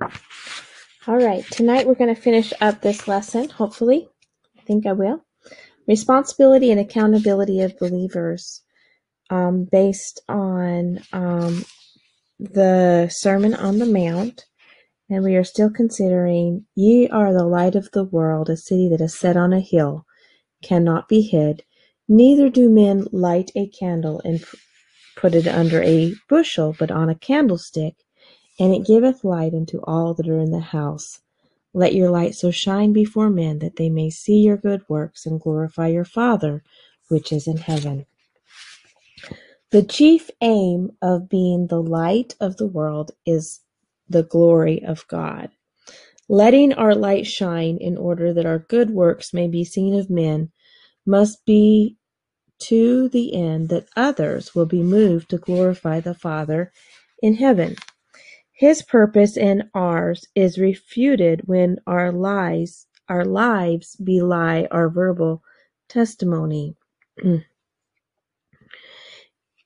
All right, tonight we're going to finish up this lesson, hopefully. I think I will. Responsibility and accountability of believers um, based on um, the Sermon on the Mount. And we are still considering, Ye are the light of the world, a city that is set on a hill, cannot be hid. Neither do men light a candle and put it under a bushel, but on a candlestick, and it giveth light unto all that are in the house. Let your light so shine before men that they may see your good works and glorify your Father which is in heaven. The chief aim of being the light of the world is the glory of God. Letting our light shine in order that our good works may be seen of men must be to the end that others will be moved to glorify the Father in heaven. His purpose and ours is refuted when our lies our lives belie our verbal testimony. Mm.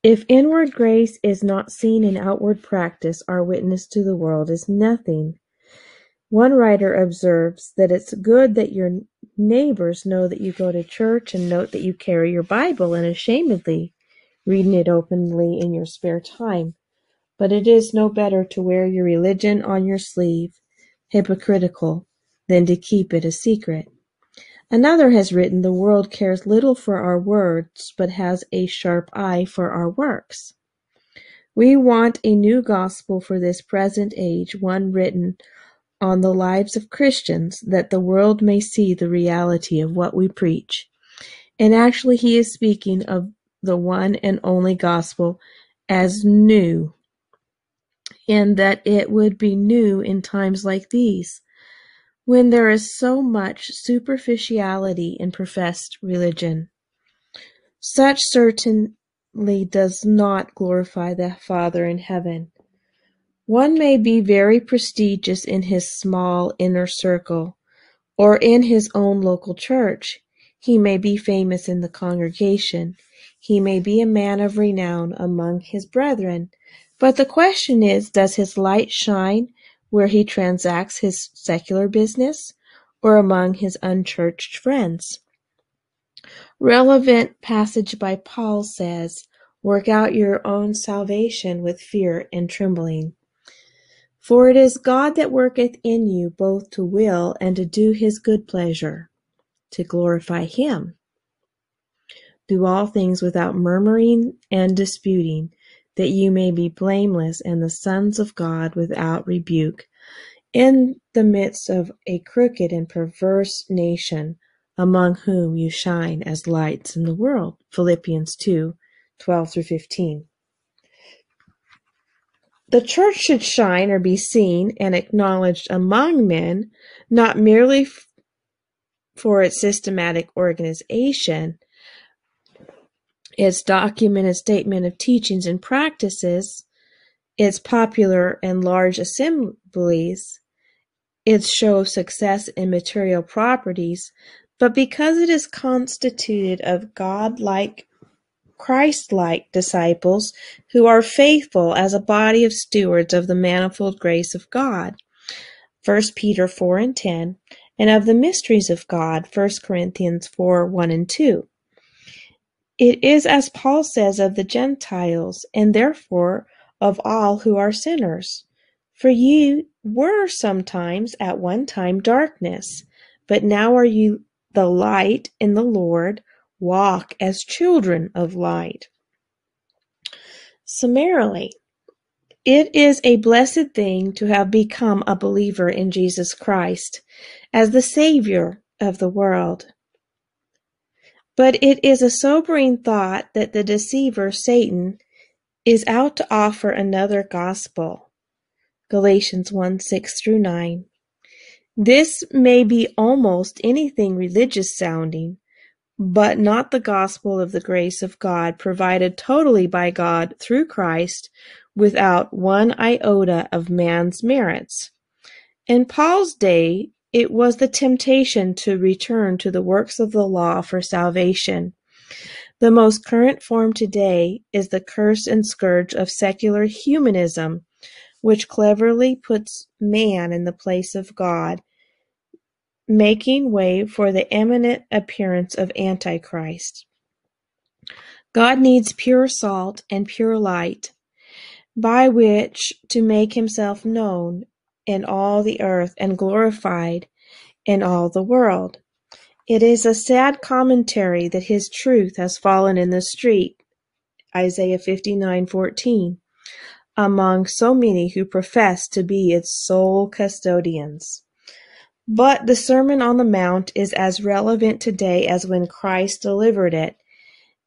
if inward grace is not seen in outward practice, our witness to the world is nothing. One writer observes that it's good that your neighbors know that you go to church and note that you carry your Bible unashamedly, reading it openly in your spare time. But it is no better to wear your religion on your sleeve, hypocritical, than to keep it a secret. Another has written, The world cares little for our words, but has a sharp eye for our works. We want a new gospel for this present age, one written on the lives of Christians, that the world may see the reality of what we preach. And actually, he is speaking of the one and only gospel as new and that it would be new in times like these, when there is so much superficiality in professed religion. Such certainly does not glorify the Father in heaven. One may be very prestigious in his small inner circle, or in his own local church. He may be famous in the congregation. He may be a man of renown among his brethren, but the question is, does his light shine where he transacts his secular business or among his unchurched friends? Relevant passage by Paul says, Work out your own salvation with fear and trembling. For it is God that worketh in you both to will and to do his good pleasure, to glorify him. Do all things without murmuring and disputing, that you may be blameless and the sons of God without rebuke, in the midst of a crooked and perverse nation, among whom you shine as lights in the world. Philippians 2 12 through 15. The church should shine or be seen and acknowledged among men, not merely for its systematic organization, its documented statement of teachings and practices, its popular and large assemblies, its show of success in material properties, but because it is constituted of God-like, Christ-like disciples who are faithful as a body of stewards of the manifold grace of God. 1 Peter 4 and 10, and of the mysteries of God. 1 Corinthians 4 1 and 2. It is as Paul says of the Gentiles, and therefore of all who are sinners. For ye were sometimes at one time darkness, but now are you the light in the Lord. Walk as children of light. Summarily, it is a blessed thing to have become a believer in Jesus Christ as the Savior of the world. But it is a sobering thought that the deceiver, Satan, is out to offer another gospel. Galatians 1 6 through 9. This may be almost anything religious sounding, but not the gospel of the grace of God provided totally by God through Christ without one iota of man's merits. In Paul's day, it was the temptation to return to the works of the law for salvation. The most current form today is the curse and scourge of secular humanism, which cleverly puts man in the place of God, making way for the imminent appearance of Antichrist. God needs pure salt and pure light, by which to make himself known in all the earth and glorified in all the world. It is a sad commentary that his truth has fallen in the street Isaiah 59:14 among so many who profess to be its sole custodians. But the Sermon on the Mount is as relevant today as when Christ delivered it.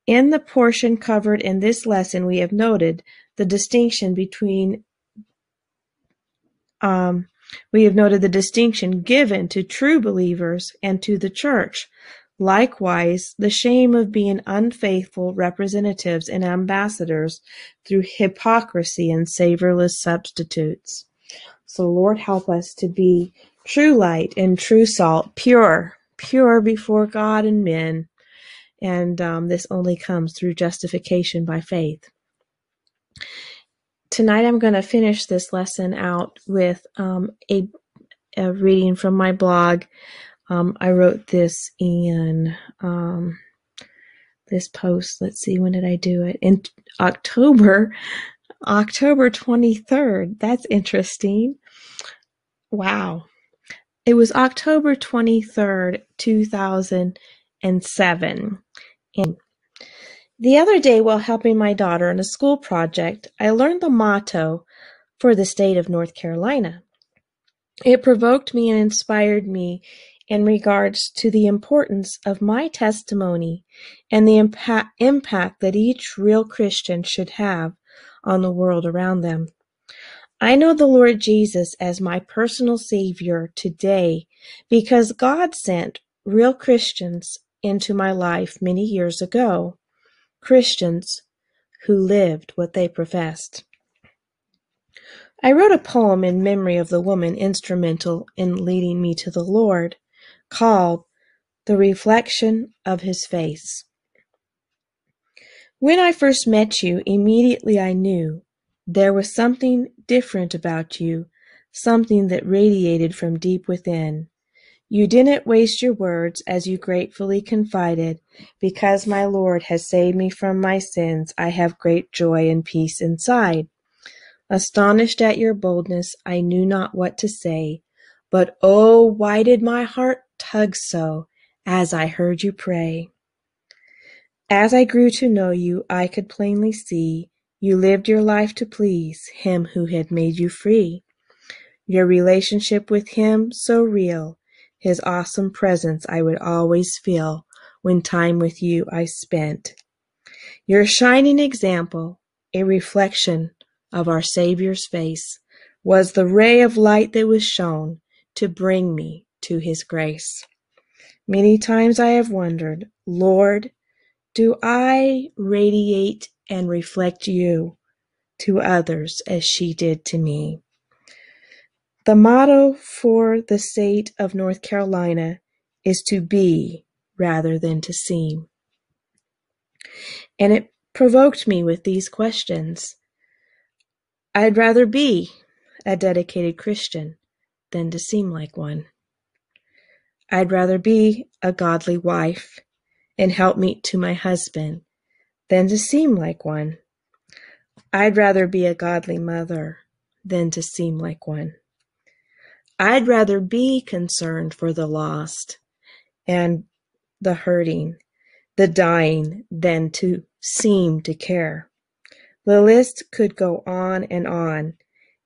In the portion covered in this lesson, we have noted the distinction between um, we have noted the distinction given to true believers and to the church. Likewise, the shame of being unfaithful representatives and ambassadors through hypocrisy and savorless substitutes. So, Lord, help us to be true light and true salt, pure, pure before God and men. And um, this only comes through justification by faith. Tonight, I'm going to finish this lesson out with um, a, a reading from my blog um, I wrote this in um, this post. Let's see, when did I do it? In October, October 23rd. That's interesting. Wow. It was October 23rd, 2007. And the other day, while helping my daughter in a school project, I learned the motto for the state of North Carolina. It provoked me and inspired me in regards to the importance of my testimony and the impact, impact that each real Christian should have on the world around them. I know the Lord Jesus as my personal Savior today because God sent real Christians into my life many years ago. Christians who lived what they professed. I wrote a poem in memory of the woman instrumental in leading me to the Lord called "The Reflection of His Face". When I first met you, immediately I knew there was something different about you, something that radiated from deep within. You didn't waste your words as you gratefully confided, Because my Lord has saved me from my sins, I have great joy and peace inside. Astonished at your boldness, I knew not what to say, but oh, why did my heart tug so as I heard you pray. As I grew to know you, I could plainly see you lived your life to please Him who had made you free. Your relationship with Him so real, His awesome presence I would always feel when time with you I spent. Your shining example, a reflection of our Savior's face, was the ray of light that was shown to bring me to his grace. Many times I have wondered, Lord, do I radiate and reflect you to others as she did to me? The motto for the state of North Carolina is to be rather than to seem. And it provoked me with these questions. I'd rather be a dedicated Christian than to seem like one. I'd rather be a godly wife and helpmeet to my husband than to seem like one. I'd rather be a godly mother than to seem like one. I'd rather be concerned for the lost and the hurting, the dying, than to seem to care. The list could go on and on.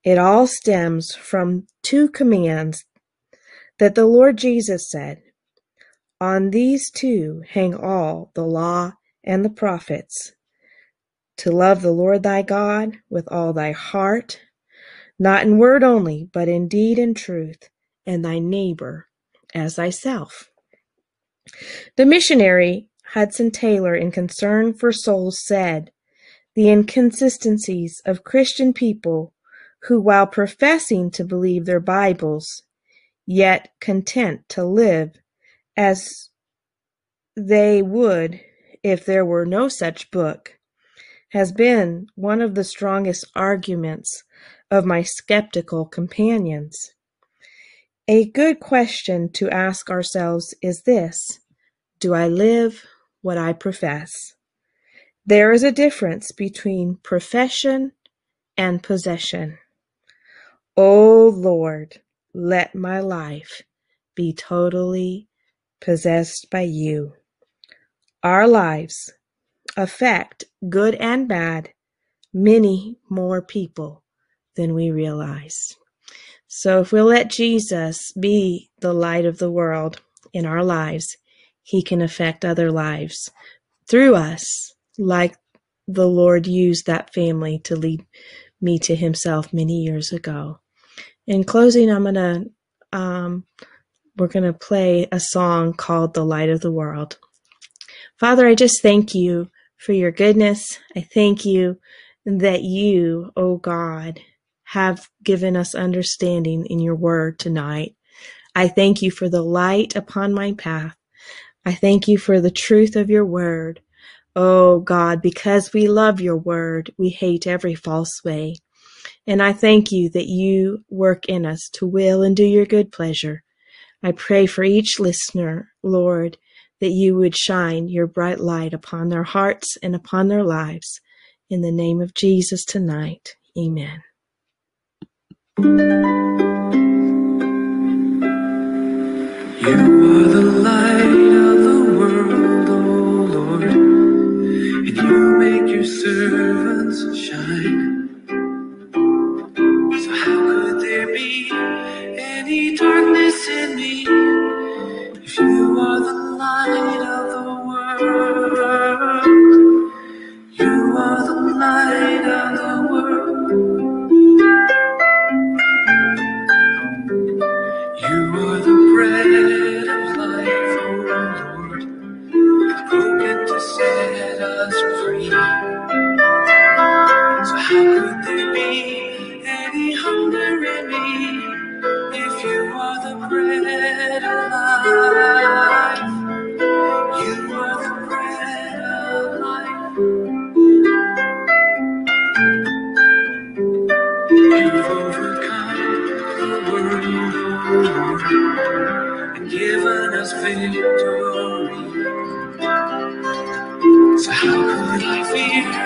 It all stems from two commands that the Lord Jesus said, On these two hang all the law and the prophets, to love the Lord thy God with all thy heart, not in word only, but in deed and truth, and thy neighbor as thyself. The missionary Hudson Taylor, in Concern for Souls, said, The inconsistencies of Christian people who, while professing to believe their Bibles, yet content to live as they would if there were no such book, has been one of the strongest arguments of my skeptical companions. A good question to ask ourselves is this Do I live what I profess? There is a difference between profession and possession. O Lord, let my life be totally possessed by you. Our lives affect, good and bad, many more people than we realize. So if we'll let Jesus be the light of the world in our lives, he can affect other lives through us, like the Lord used that family to lead me to himself many years ago. In closing, I'm going to, um, we're going to play a song called The Light of the World. Father, I just thank you for your goodness. I thank you that you, O oh God, have given us understanding in your word tonight. I thank you for the light upon my path. I thank you for the truth of your word. Oh God, because we love your word, we hate every false way. And I thank you that you work in us to will and do your good pleasure. I pray for each listener, Lord, that you would shine your bright light upon their hearts and upon their lives. In the name of Jesus tonight, amen. You are the light of the world, oh Lord, and you make your servants shine. So how could there be any darkness in me if you are the light of the world? You are the light of the world. Fear